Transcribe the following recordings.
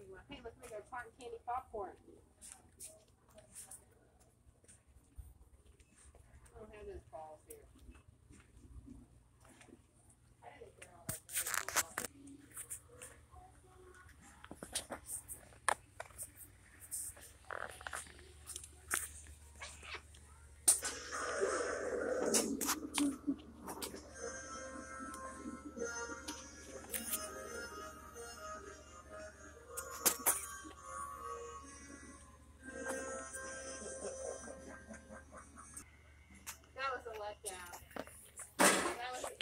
Hey, look, we got cotton candy popcorn. I don't have those balls here.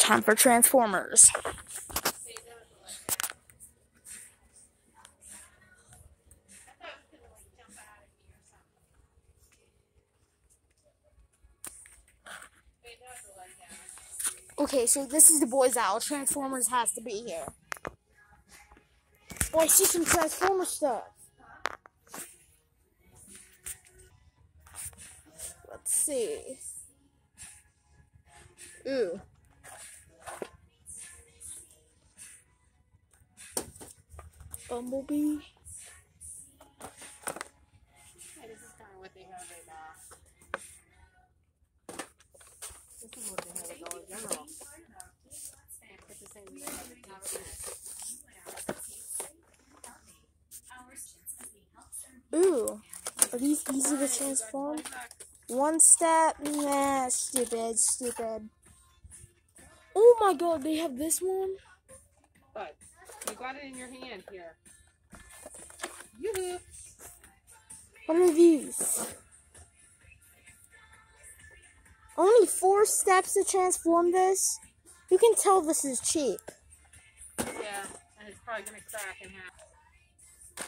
Was for Transformers. Okay, so this is the boys out. Transformers has to be here. Oh, I see some Transformer stuff. Let's see. Ooh. Bumblebee. Yeah, this is kind of what they have at, uh, this is what they have at Dollar General. It's the same Ooh. Are these easy to transform? One step? Nah, stupid, stupid. Oh my god, they have this one? But you got it in your hand here. Yoo-hoo! What are these? Only four steps to transform this? You can tell this is cheap. Yeah, and it's probably gonna crack in half.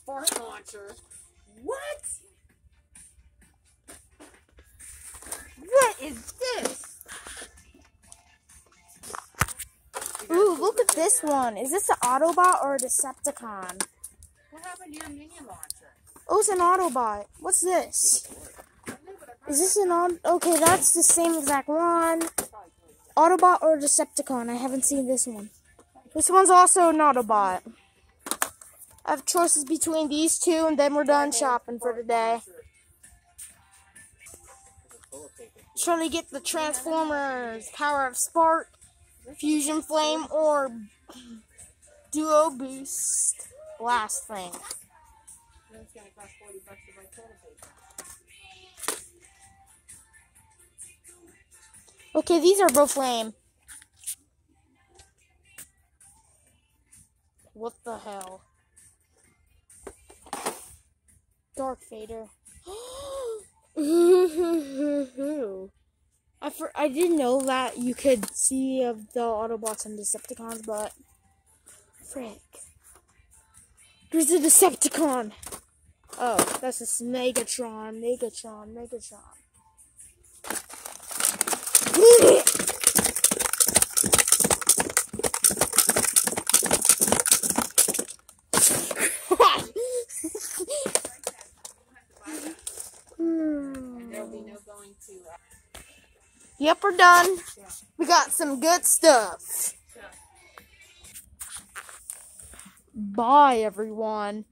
Spark launcher. What? What is this one. Is this an Autobot or a Decepticon? What happened to your minion launcher? Oh, it's an Autobot. What's this? Is this an Aut- Okay, that's the same exact one. Autobot or Decepticon? I haven't seen this one. This one's also an Autobot. I have choices between these two, and then we're done shopping for today. To get the Transformers, Power of Spark, Fusion Flame, or Duo Boost Blast Thing. It's gonna cost 40 bucks to buy toilet. Okay, these are both lame. What the hell? Dark Fader. For, I didn't know that you could see of the Autobots and Decepticons, but frick. There's a Decepticon. Oh, that's a Megatron, Megatron, Megatron. Yep, we're done. We got some good stuff. Bye, everyone.